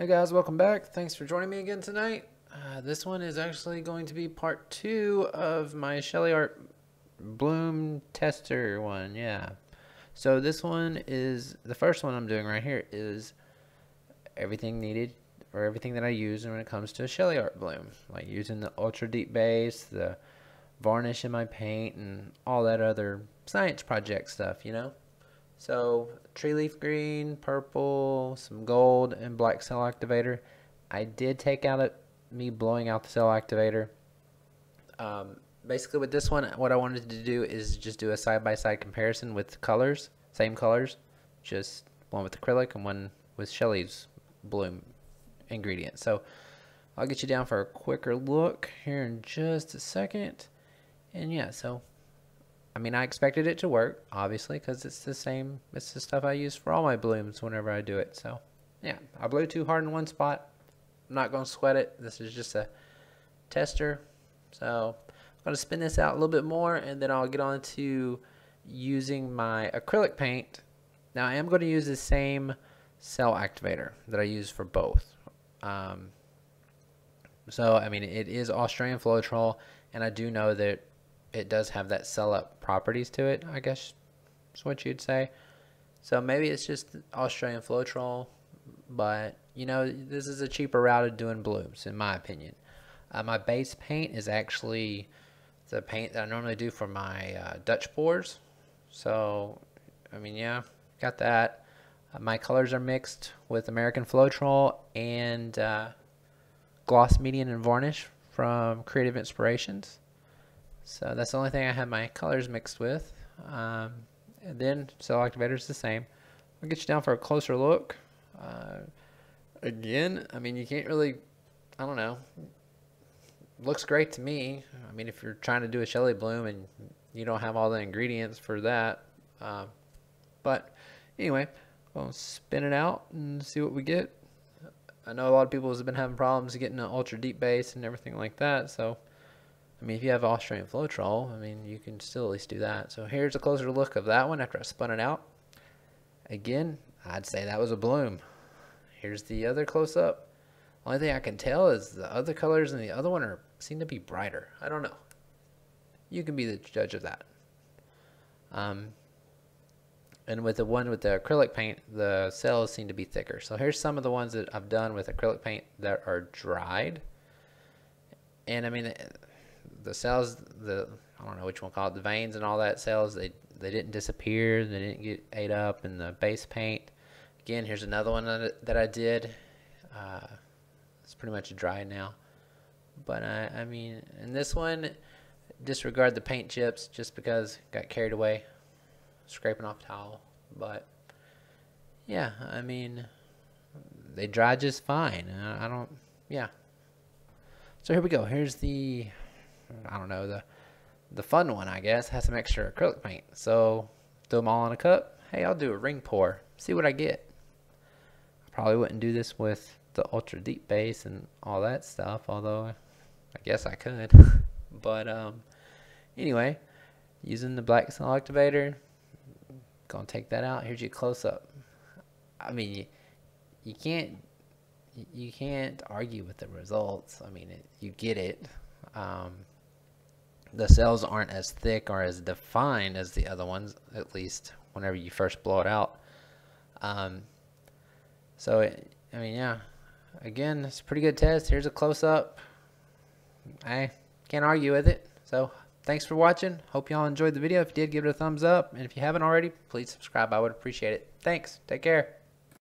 Hey guys, welcome back. Thanks for joining me again tonight. Uh, this one is actually going to be part two of my SheleeArt Bloom tester one. Yeah. So this one is the first one I'm doing right here is everything needed or everything that I use when it comes to a SheleeArt Bloom, like using the ultra deep base, the varnish in my paint, and all that other science project stuff, you know. So tree leaf green, purple, some gold, and black cell activator. I did take out it, me blowing out the cell activator. Um, basically with this one, what I wanted to do is just do a side-by-side -side comparison with colors, same colors, just one with acrylic and one with Shelee's bloom ingredient. So I'll get you down for a quicker look here in just a second. And yeah, so I mean, I expected it to work, obviously, because it's the same, it's the stuff I use for all my blooms whenever I do it. So, yeah, I blew too hard in one spot. I'm not going to sweat it. This is just a tester. So, I'm going to spin this out a little bit more, and then I'll get on to using my acrylic paint. Now, I am going to use the same cell activator that I use for both. Um, so, I mean, it is Australian Floetrol, and I do know that it does have that sell up properties to it, I guess is what you'd say. So maybe it's just Australian Floetrol, but you know, this is a cheaper route of doing blooms, in my opinion. Uh, my base paint is actually the paint that I normally do for my uh, Dutch pours. So, I mean, yeah, got that. Uh, my colors are mixed with American Floetrol and uh, Gloss Medium and Varnish from Creative Inspirations. So that's the only thing I have my colors mixed with. Um, and then cell activator is the same. I'll get you down for a closer look. Uh, again, I mean, you can't really, I don't know. Looks great to me. I mean, if you're trying to do a Shelee Bloom and you don't have all the ingredients for that. Uh, but anyway, we'll spin it out and see what we get. I know a lot of people have been having problems getting an ultra deep base and everything like that. So I mean, if you have Australian Floetrol, I mean, you can still at least do that. So here's a closer look of that one after I spun it out. Again, I'd say that was a bloom. Here's the other close-up. Only thing I can tell is the other colors in the other one are seem to be brighter. I don't know. You can be the judge of that. Um, and with the one with the acrylic paint, the cells seem to be thicker. So here's some of the ones that I've done with acrylic paint that are dried. And I mean, the cells, the I don't know which one called the veins and all that cells, they they didn't disappear, they didn't get ate up in the base paint. Again, here's another one that I did. Uh, it's pretty much dry now, but I I mean, in this one, disregard the paint chips just because got carried away, scraping off towel. But yeah, I mean, they dry just fine. I, I don't, yeah. So here we go. Here's the I don't know, the the fun one, I guess, has some extra acrylic paint. So, throw them all in a cup. Hey, I'll do a ring pour. See what I get. I probably wouldn't do this with the ultra deep base and all that stuff, although I guess I could. but, um, anyway, using the black cell activator, gonna take that out. Here's your close up. I mean, you, you can't you can't argue with the results. I mean, it, you get it. Um, the cells aren't as thick or as defined as the other ones, at least whenever you first blow it out. Um, so, it, I mean, yeah, again, it's a pretty good test. Here's a close-up. I can't argue with it. So, thanks for watching. Hope y'all enjoyed the video. If you did, give it a thumbs up. And if you haven't already, please subscribe. I would appreciate it. Thanks. Take care.